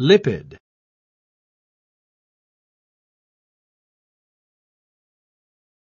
Lipid.